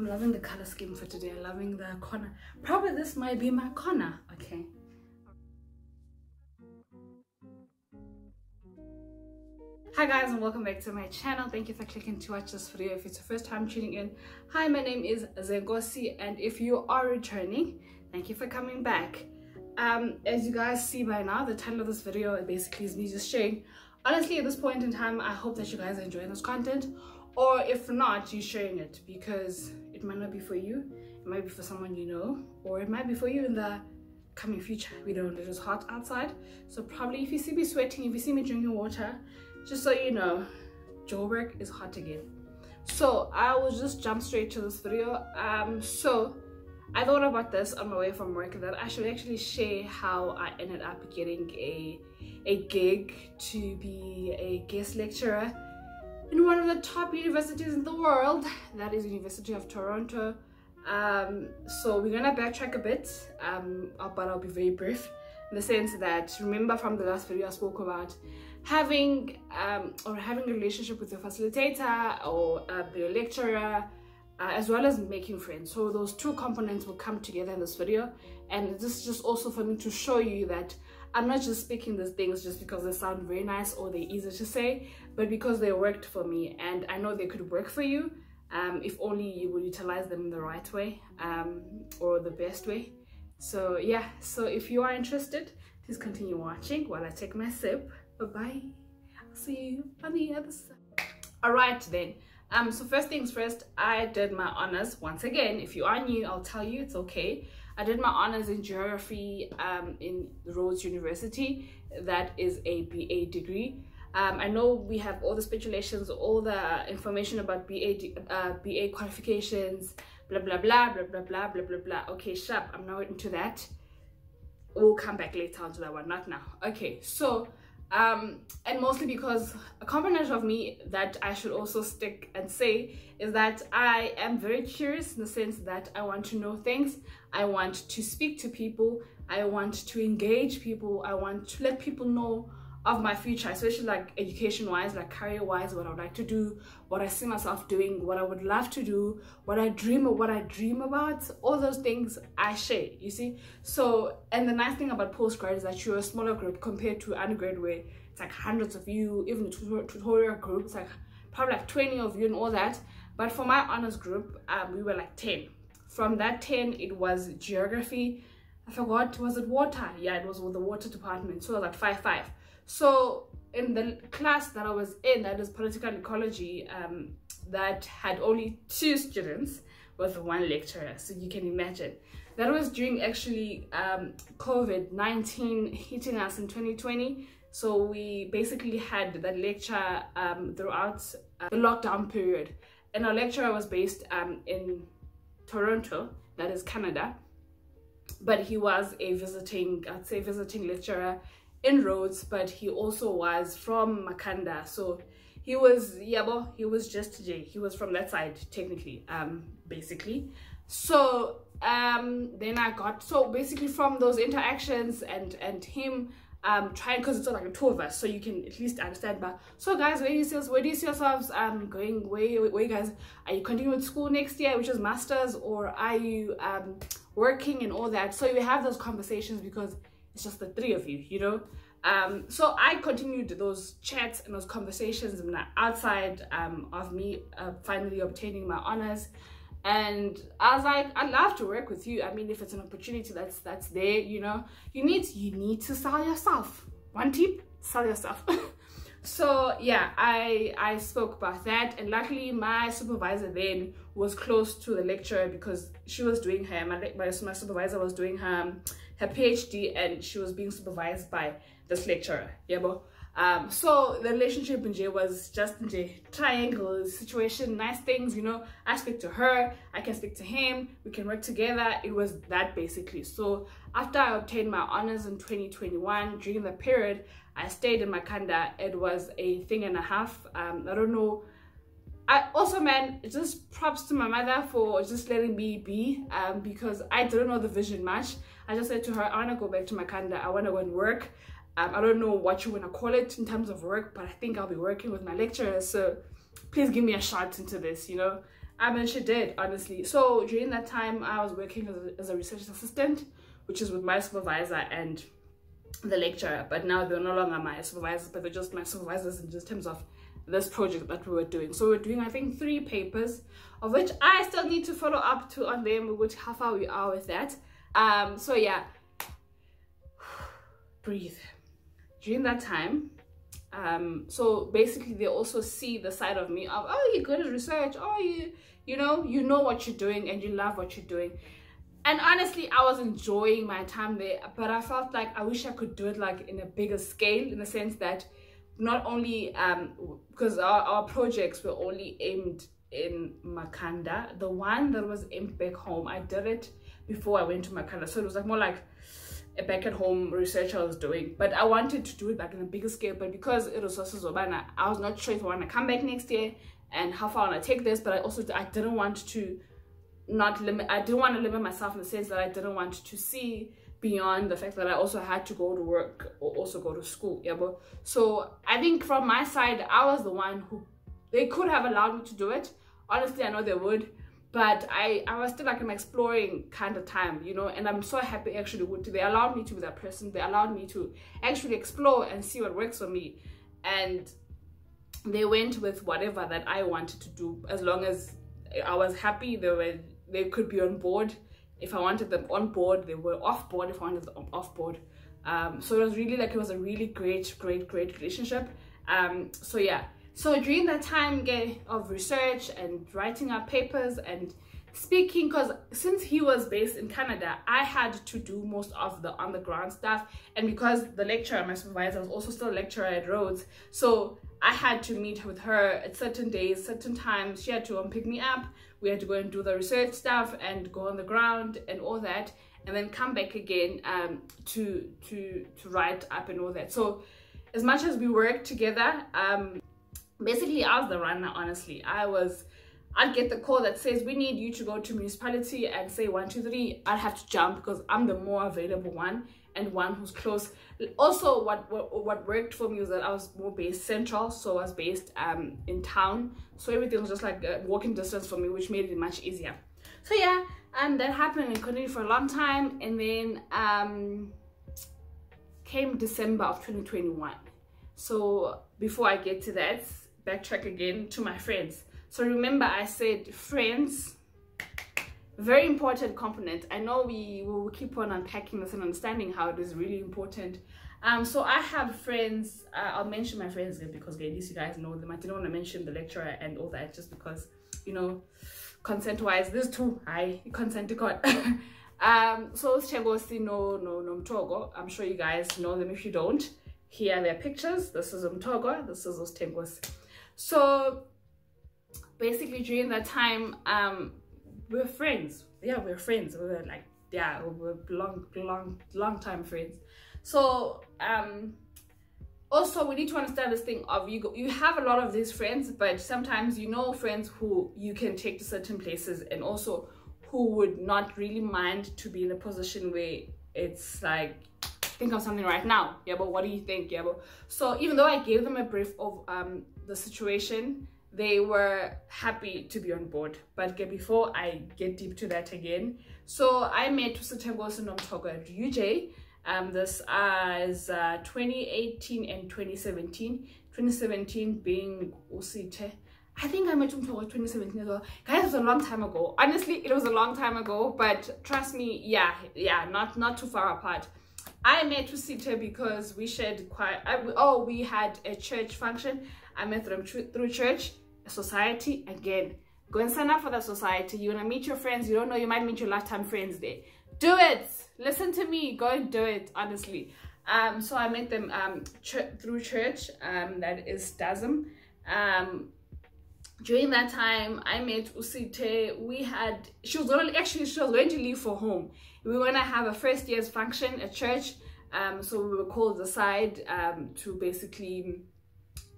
I'm loving the color scheme for today. I'm loving the corner. Probably this might be my corner. Okay. Hi guys and welcome back to my channel. Thank you for clicking to watch this video. If it's your first time tuning in, hi, my name is Zenkosi and if you are returning, thank you for coming back. Um, as you guys see by now, the title of this video basically is me just sharing. Honestly, at this point in time, I hope that you guys are enjoying this content or if not, you sharing it because it might not be for you. It might be for someone you know or it might be for you in the coming future. We don't know, it is hot outside. So probably if you see me sweating, if you see me drinking water, just so you know Joburg is hot again so I will just jump straight to this video um so I thought about this on my way from work that I should actually share how I ended up getting a a gig to be a guest lecturer in one of the top universities in the world. That is University of Toronto. Um so we're gonna backtrack a bit um but I'll be very brief in the sense that remember from the last video I spoke about having um, or having a relationship with your facilitator or uh, your lecturer uh, as well as making friends. So those two components will come together in this video. And this is just also for me to show you that I'm not just speaking these things just because they sound very nice or they're easy to say but because they worked for me and I know they could work for you um, if only you will utilize them in the right way um, or the best way. So yeah so if you are interested please continue watching while I take my sip. Bye i'll see you on the other side. All right then. Um so first things first i did my honors once again. If you are new i'll tell you it's okay i did my honors in geography um in rhodes university that is a ba degree um, I know we have all the speculations, all the information about BA, uh, BA qualifications, blah, blah, blah, blah, blah, blah, blah, blah, blah. Okay, sharp, I'm not into that. We'll come back later onto that one, not now. Okay, so um, and mostly because a component of me that I should also stick and say is that I am very curious in the sense that I want to know things, I want to speak to people, I want to engage people, I want to let people know of my future, especially like education wise, like career wise, what I would like to do, what I see myself doing, what I would love to do, what I dream of, what I dream about, all those things I share, you see. So, and the nice thing about postgrad is that you're a smaller group compared to undergrad where it's like hundreds of you, even the tutorial group, it's like probably like 20 of you and all that. But for my honors group, um, we were like 10. From that 10, it was geography. I forgot, was it water? Yeah, it was with the water department. So it was like 5 5 so in the class that I was in, that is political ecology, um, that had only two students with one lecturer. So you can imagine. That was during actually um, COVID-19 hitting us in 2020. So we basically had that lecture um, throughout uh, the lockdown period. And our lecturer was based um, in Toronto, that is Canada. But he was a visiting, I'd say visiting lecturer in Rhodes, but he also was from Makhanda. So he was, yeah, well, he was just Jay. He was from that side, technically, um, basically. So um, then I got, so basically from those interactions and, and him um trying because it's like a two of us so you can at least understand but so guys where do you see where do you see yourselves um going where where you guys are you continuing with school next year which is masters or are you um working and all that so you have those conversations because it's just the three of you, you know. Um, so I continued those chats and those conversations outside um, of me uh, finally obtaining my honors. And I was like, I'd love to work with you. I mean, if it's an opportunity that's that's there, you know, you need you need to sell yourself. One tip, sell yourself. so yeah, I I spoke about that, and luckily my supervisor then was close to the lecturer because she was doing her my my, my supervisor was doing her her PhD and she was being supervised by this lecturer. Yeah, but um, so the relationship in J was just in J triangle situation, nice things, you know. I speak to her, I can speak to him, we can work together. It was that basically. So after I obtained my honors in 2021, during the period I stayed in Makhanda. it was a thing and a half. Um, I don't know I also man just props to my mother for just letting me be um, because I didn't know the vision much. I just said to her, I want to go back to Makhanda. I want to go and work. Um, I don't know what you want to call it in terms of work, but I think I'll be working with my lecturers. So please give me a shot into this, you know. I mean, she did, honestly. So during that time, I was working as a, as a research assistant, which is with my supervisor and the lecturer. But now they're no longer my supervisors, but they're just my supervisors in just terms of this project that we were doing. So we we're doing, I think, three papers, of which I still need to follow up to on them, which how far we are with that. Um, so yeah, breathe. During that time, um, so basically they also see the side of me of, oh, you're good at research, oh, you, you know, you know what you're doing and you love what you're doing. And honestly, I was enjoying my time there, but I felt like I wish I could do it like in a bigger scale in the sense that not only um because our, our projects were only aimed in Makhanda. the one that was aimed back home, I did it before I went to Makhanda. So it was like more like a back at home research I was doing. But I wanted to do it like in a bigger scale. But because it was also Zobana, I was not sure if I want to come back next year and how far I want to take this. But I also I didn't want to not limit I didn't want to limit myself in the sense that I didn't want to see beyond the fact that I also had to go to work or also go to school. Yeah, but so I think from my side, I was the one who they could have allowed me to do it. Honestly, I know they would, but I I was still like an exploring kind of time, you know. And I'm so happy actually with they allowed me to be that person. They allowed me to actually explore and see what works for me, and they went with whatever that I wanted to do as long as I was happy. They were they could be on board if I wanted them on board, they were off board if I wanted them off board. Um, so it was really like, it was a really great, great, great relationship. Um, so yeah, so during that time of research and writing our papers and speaking, because since he was based in Canada, I had to do most of the on the ground stuff. And because the lecturer, my supervisor, was also still a lecturer at Rhodes, so I had to meet with her at certain days, certain times. She had to um, pick me up. We had to go and do the research stuff and go on the ground and all that, and then come back again um, to to to write up and all that. So, as much as we worked together, um, basically I was the runner. Honestly, I was. I'd get the call that says we need you to go to municipality and say one two three. I'd have to jump because I'm the more available one and one who's close also what, what what worked for me was that i was more based central so i was based um in town so everything was just like a walking distance for me which made it much easier so yeah and that happened and continued for a long time and then um came december of 2021 so before i get to that backtrack again to my friends. So remember i said friends very important component. I know we will keep on unpacking this and understanding how it is really important. Um so i have friends uh, i'll mention my friends again because at least you guys know them. I didn't want to mention the lecturer and all that just because you know consent wise this too i consent to god. Um so Chegosi no no no Mtogo. i'm sure you guys know them. If you don't here are their pictures. This is Mtogo. this is Ostengos so basically during that time um we were friends. Yeah, we were friends. We were like, yeah, we were long, long, long time friends. So, um, also we need to understand this thing of you go, you have a lot of these friends but sometimes you know friends who you can take to certain places and also who would not really mind to be in a position where it's like think of something right now yeah but what do you think yeah but so even though i gave them a brief of um the situation they were happy to be on board. But before I get deep to that again, so I met Usitengos Nomtogo at UJ. Um, this is uh, 2018 and 2017. 2017 being Usite. I think I met him 2017 as well. Guys, it was a long time ago. Honestly, it was a long time ago, but trust me, yeah, yeah, not not too far apart. I met Usita because we shared quite, I, oh, we had a church function. I met them through church society again. Go and sign up for that society. You want to meet your friends. You don't know you might meet your lifetime friends there. Do it! Listen to me. Go and do it honestly. Um so i met them um ch through church um that is dasm. Um during that time i met usite we had she was only actually she was going to leave for home. We were going to have a first year's function at church. Um so we were called aside um to basically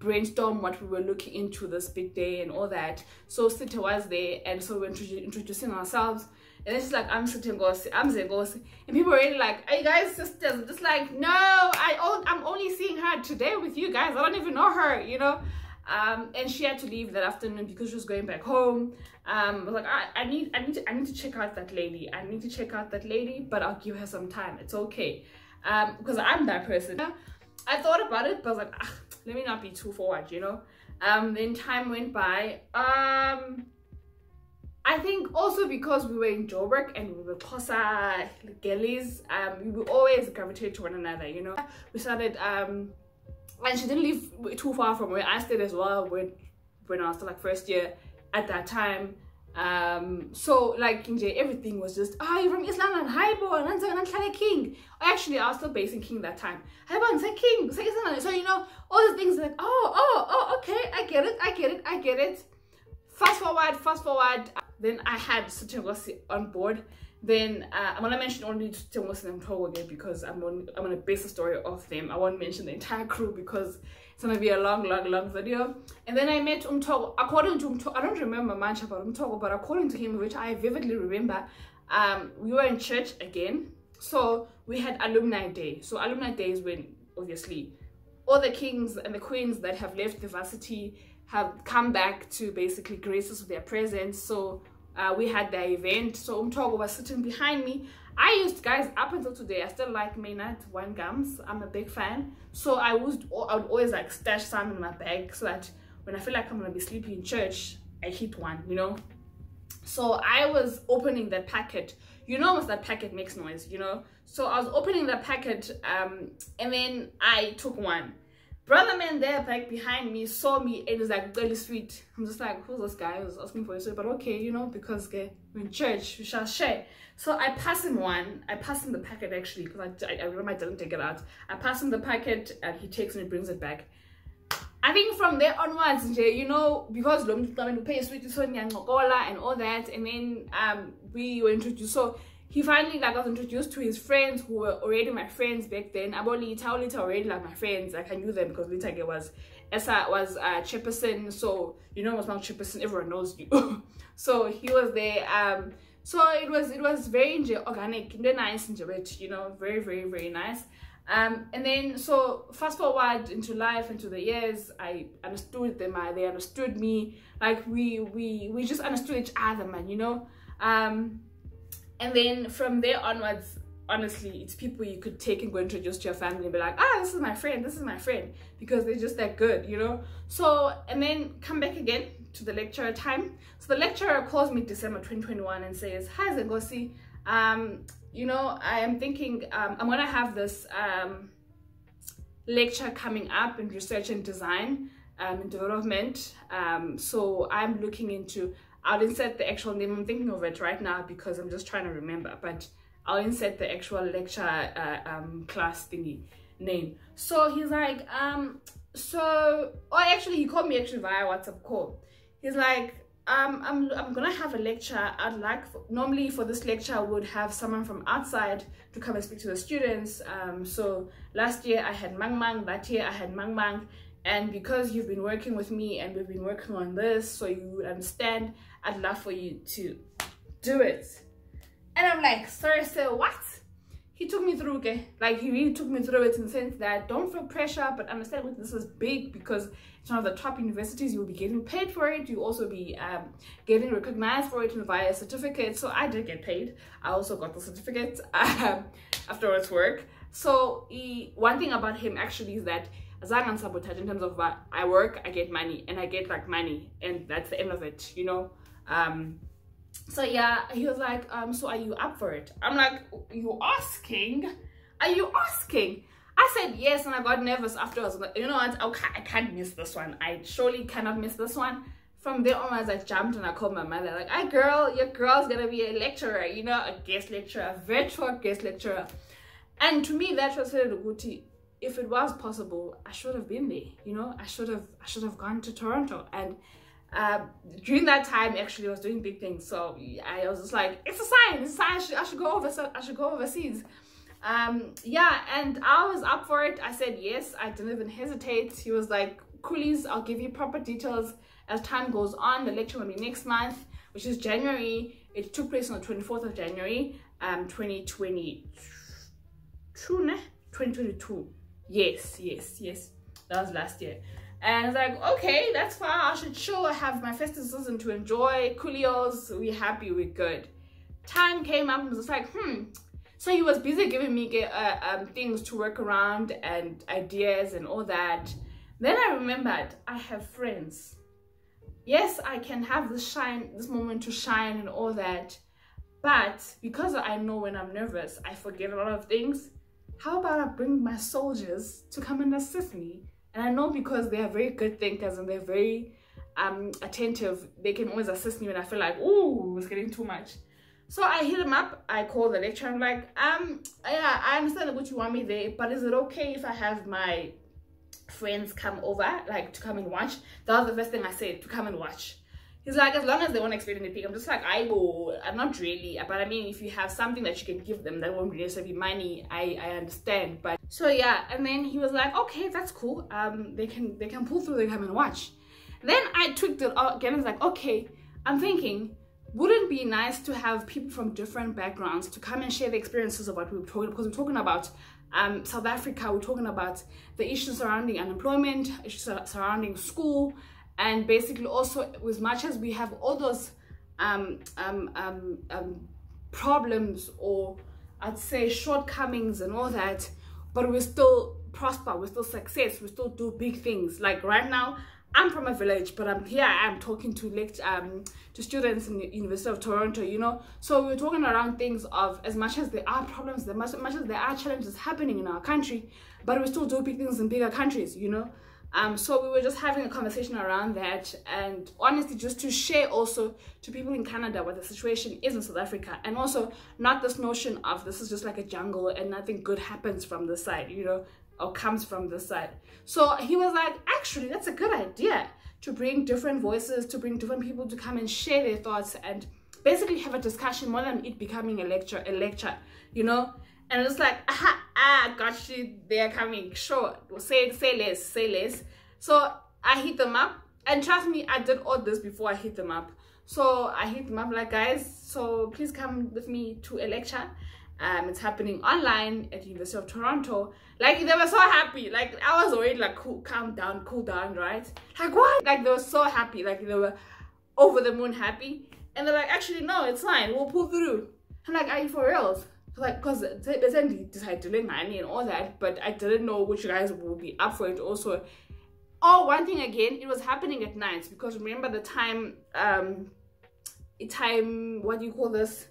brainstorm what we were looking into this big day and all that. So Sita was there and so we were introducing ourselves. And it's like, I'm Sittengosi, I'm Zenkosi. And people were really like, are you guys sisters? I'm just like, no, I, I'm only seeing her today with you guys. I don't even know her, you know? um, and she had to leave that afternoon because she was going back home. Um, I was like, I, I need, I need, to, I need to check out that lady. I need to check out that lady, but I'll give her some time. It's okay, um, because I'm that person. I thought about it, but I was like, ah, let me not be too forward, you know. Um, then time went by. Um, I think also because we were in Joburg and we were Xhosa girlies, um, we always gravitate to one another, you know. We started um and she didn't live too far from where I stayed as well when when I was still like first year at that time. Um, so like nje, everything was just ah oh, you're from London, hi boy, and King. Actually, I was still based in King that time. Hi boy, say King, say London. So you know all the things like oh oh oh okay, I get it, I get it, I get it. Fast forward, fast forward. Then I had Sitengwasi on board then uh, I'm gonna mention only Temos and Togo because I'm on, I'm gonna base the story off them. I won't mention the entire crew because it's gonna be a long, long, long video. And then I met Umtogo. According to Umtogo, I don't remember much about Umtogo, but according to him, which I vividly remember, um, we were in church again. So we had alumni day. So alumni day is when obviously all the kings and the queens that have left the varsity have come back to basically grace us with their presence. So uh, we had the event so umtogo was sitting behind me i used guys up until today i still like maynard wine gums. I'm a big fan. So i was i would always like stash some in my bag so that when i feel like i'm gonna be sleeping in church i hit one you know? So i was opening that packet. You know once that packet makes noise you know? So i was opening the packet um and then i took one brother man there like behind me saw me and was like really sweet. I'm just like who's this guy who's asking for you but okay you know because okay, we're in church we shall share. So i pass him one i pass him the packet actually because I, I remember i didn't take it out. I pass him the packet and he takes and he brings it back. I think from there onwards, you know, because lo muntu pay sweet to and all that, and then um we were introduced. So he finally like was introduced to his friends who were already my friends back then. About Lita, Lita already like my friends. Like I knew them because Lita was Essa was uh Chipperson, so you know was not Chipperson, everyone knows you. so he was there. Um so it was it was very organic, very nice into it, you know, very, very, very nice. Um, and then so fast forward into life into the years i understood them uh, they understood me like we we we just understood each other man you know um and then from there onwards honestly it's people you could take and go introduce to your family and be like ah this is my friend this is my friend because they're just that good you know? So and then come back again to the lecturer time. So the lecturer calls me december 2021 and says hi Zenkosi. Um you know i am thinking um, i'm gonna have this um lecture coming up in research and design um, and development. Um, so i'm looking into I'll insert the actual name. I'm thinking of it right now because I'm just trying to remember, but I'll insert the actual lecture uh, um, class thingy name. So he's like, um, so, oh, actually, he called me actually via WhatsApp call. He's like, um, I'm, I'm gonna have a lecture. I'd like, for, normally for this lecture, I would have someone from outside to come and speak to the students. Um, so last year I had Mang Mang, that year I had Mang Mang. And because you've been working with me and we've been working on this, so you understand, I'd love for you to do it. And I'm like, sorry, sir, what? He took me through, okay? Like, he really took me through it in the sense that don't feel pressure, but understand what this is big because it's one of the top universities. You'll be getting paid for it. You'll also be um, getting recognized for it via a certificate. So I did get paid. I also got the certificate um, afterwards work. So he, one thing about him actually is that azange sabotage in terms of uh, I work, I get money, and I get like money, and that's the end of it, you know um so yeah he was like um so are you up for it? I'm like you asking? Are you asking? I said yes and i got nervous afterwards. Like, you know what? Okay i can't miss this one. I surely cannot miss this one. From there onwards i jumped and i called my mother like hey girl your girl's gonna be a lecturer you know a guest lecturer a virtual guest lecturer. And to me that was really good. if it was possible i should have been there you know? I should have i should have gone to toronto. And um, during that time actually I was doing big things. So I was just like it's a sign it's a sign I should, I should go over I should go overseas. Um yeah and I was up for it. I said yes. I didn't even hesitate. He was like coolies I'll give you proper details as time goes on. The lecture will be next month which is January. It took place on the 24th of January um 2022 2022 yes yes yes. That was last year And it's like, okay, that's fine. I should chill. I have my festive season to enjoy. Coolios, we happy, we good. Time came up and was like, hmm. So he was busy giving me uh, um, things to work around and ideas and all that. Then I remembered I have friends. Yes, I can have this shine, this moment to shine and all that. But because I know when I'm nervous, I forget a lot of things. How about I bring my soldiers to come and assist me? And I know because they are very good thinkers and they're very um, attentive, they can always assist me when I feel like, oh, it's getting too much. So I hit him up, I call the lecturer, I'm like, um, yeah, I understand what you want me there, but is it okay if I have my friends come over, like to come and watch? That was the first thing I said, to come and watch. He's like, as long as they won't expect anything, I'm just like, I will, I'm not really, but I mean, if you have something that you can give them that won't necessarily be money, I, I understand. But so yeah, and then he was like, okay, that's cool. Um, they can, they can pull through, they come and watch. Then I tweaked it again. I was like, okay, I'm thinking, wouldn't be nice to have people from different backgrounds to come and share the experiences of what we are talking because we're talking about um, South Africa, we're talking about the issues surrounding unemployment, issues surrounding school, and basically also as much as we have all those um, um, um, um, problems or I'd say shortcomings and all that, but we still prosper, we still success, we still do big things. Like right now, I'm from a village, but I'm here. I'm talking to lect um to students in the University of Toronto. You know, so we're talking around things of as much as there are problems, as much, much as there are challenges happening in our country, but we still do big things in bigger countries. You know, um, so we were just having a conversation around that, and honestly, just to share also to people in Canada what the situation is in South Africa, and also not this notion of this is just like a jungle and nothing good happens from the side. You know, or comes from the side. So he was like, actually, that's a good idea to bring different voices, to bring different people to come and share their thoughts and basically have a discussion more than it becoming a lecture, a lecture, you know? And it's like, aha, ah, got you, they're coming, sure, say, say less, say less. So I hit them up, and trust me, I did all this before I hit them up. So I hit them up like, guys, so please come with me to a lecture um, it's happening online at University of Toronto. Like they were so happy. Like I was already like cool, calm down, cool down, right? Like what? Like they were so happy. Like they were over the moon happy. And they're like, actually no, it's fine. We'll pull through. I'm like, are you for real? Like, cause they decided money and all that, but I didn't know which guys would be up for it. Also, oh, one thing again, it was happening at night because remember the time, um, time. What do you call this?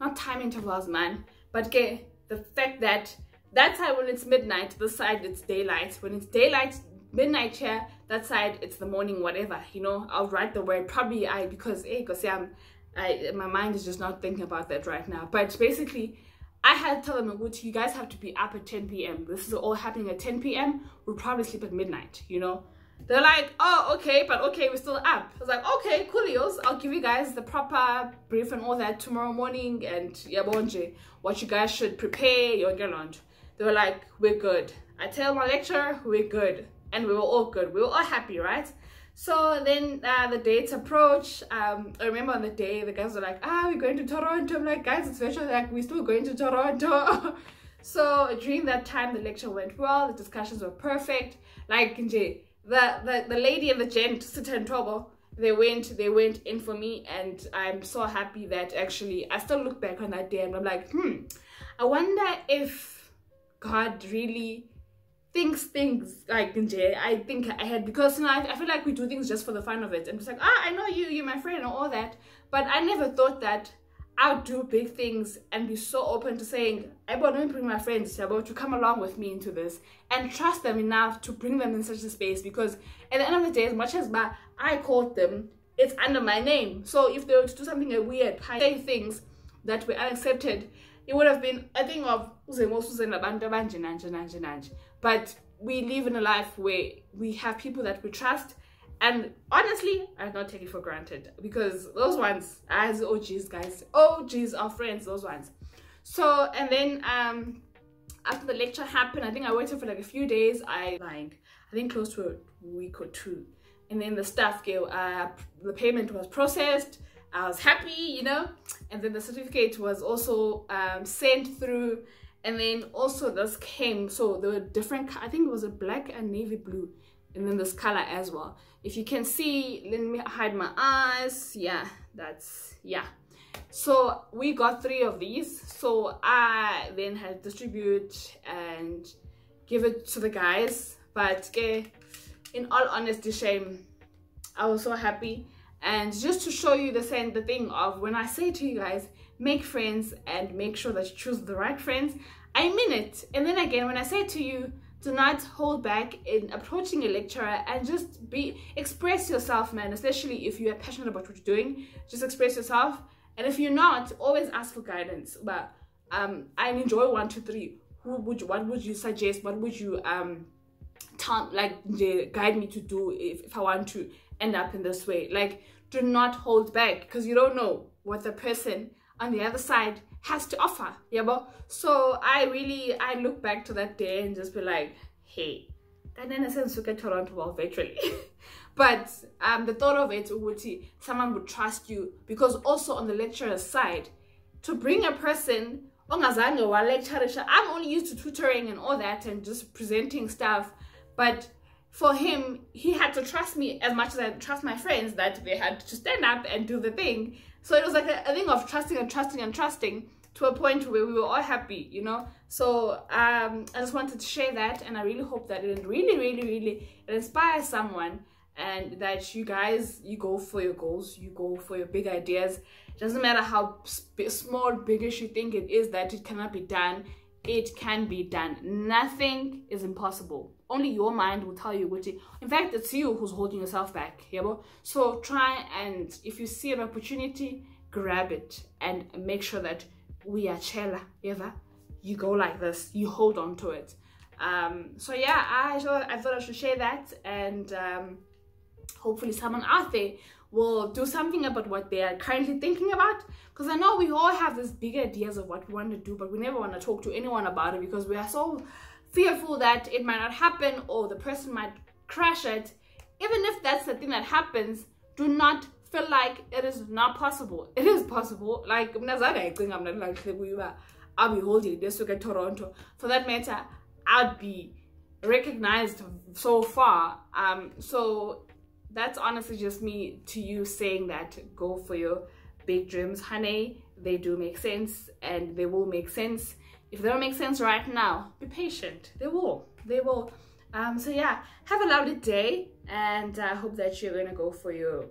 Not time intervals, man but okay, the fact that that side when it's midnight, this side it's daylight. When it's daylight, midnight here, that side it's the morning, whatever. You know, I'll write the word probably I because hey, because yeah, I'm, I my mind is just not thinking about that right now. But basically, I had to tell them, you guys have to be up at 10 p.m. This is all happening at 10 p.m. We'll probably sleep at midnight, you know. They're like, oh, okay, but okay, we're still up. I was like, okay, coolios. I'll give you guys the proper brief and all that tomorrow morning and yeah, yabonje, what you guys should prepare, your lunch. They were like, we're good. I tell my lecturer, we're good. And we were all good. We were all happy, right? So then uh, the dates approach. Um, I remember on the day, the guys were like, ah, we're going to Toronto. I'm like, guys, it's virtual. Like, we're still going to Toronto. so during that time, the lecture went well. The discussions were perfect. Like, the, the, the lady and the gent, Sita and trouble, they went they went in for me and I'm so happy that actually I still look back on that day and I'm like, hmm, I wonder if God really thinks things like Nje. I think I had because you know, I, I feel like we do things just for the fun of it. And it's like, ah, I know you, you're my friend and all that. But I never thought that I would do big things and be so open to saying, I want to bring my friends about to come along with me into this and trust them enough to bring them in such a space because at the end of the day, as much as my, I called them, it's under my name. So if they were to do something weird, say things that were unaccepted, it would have been a thing of but we live in a life where we have people that we trust and honestly, I do not take it for granted because those ones, as oh OGs, guys, oh OGs are friends, those ones. So, and then um, after the lecture happened, I think I waited for like a few days. I like, I think close to a week or two. And then the staff gave, uh, the payment was processed. I was happy, you know. And then the certificate was also um, sent through. And then also this came, so there were different, I think it was a black and navy blue and then this color as well. If you can see let me hide my eyes. Yeah that's yeah. So we got three of these. So i then had distribute and give it to the guys. But okay, in all honesty shame i was so happy. And just to show you the same the thing of when i say to you guys make friends and make sure that you choose the right friends. I mean it. And then again when i say to you do not hold back in approaching a lecturer and just be express yourself man especially if you are passionate about what you're doing. Just express yourself. And if you're not always ask for guidance. But um i enjoy one two three. Who would you, what would you suggest? What would you um tell like guide me to do if, if i want to end up in this way? Like do not hold back because you don't know what the person the other side has to offer yeah but so i really i look back to that day and just be like hey that in a sense get toronto well virtually. But um the thought of it would see someone would trust you because also on the lecturer's side to bring a person i'm only used to tutoring and all that and just presenting stuff but for him, he had to trust me as much as I trust my friends that they had to stand up and do the thing. So it was like a, a thing of trusting and trusting and trusting to a point where we were all happy, you know. So um, I just wanted to share that, and I really hope that it really, really, really inspires someone, and that you guys you go for your goals, you go for your big ideas. It doesn't matter how small, biggish you think it is that it cannot be done. It can be done. Nothing is impossible only your mind will tell you which in fact it's you who's holding yourself back yeah so try and if you see an opportunity grab it and make sure that we are chela ever you go like this. You hold on to it. Um so yeah i thought i thought i should share that and um hopefully someone out there will do something about what they are currently thinking about. Because i know we all have these big ideas of what we want to do but we never want to talk to anyone about it because we are so fearful that it might not happen or the person might crash it, even if that's the thing that happens, do not feel like it is not possible. It is possible. Like, I'm not like I'll be holding this to get Toronto. For that matter, I'd be recognized so far. Um, so that's honestly just me to you saying that go for your big dreams, honey. They do make sense and they will make sense if they don't make sense right now, be patient. They will. They will. Um, so yeah, have a lovely day and I hope that you're going to go for your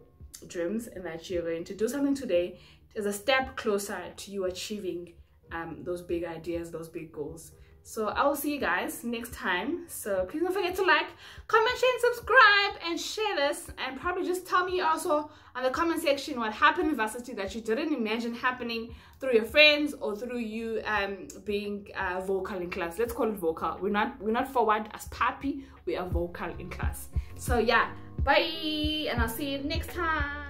dreams and that you're going to do something today as a step closer to you achieving um, those big ideas, those big goals. So I will see you guys next time. So please don't forget to like, comment, share, and subscribe, and share this. And probably just tell me also on the comment section what happened in varsity that you didn't imagine happening through your friends or through you um, being uh, vocal in class. Let's call it vocal. We're not we're not forward as pappy. We are vocal in class. So yeah, bye, and I'll see you next time.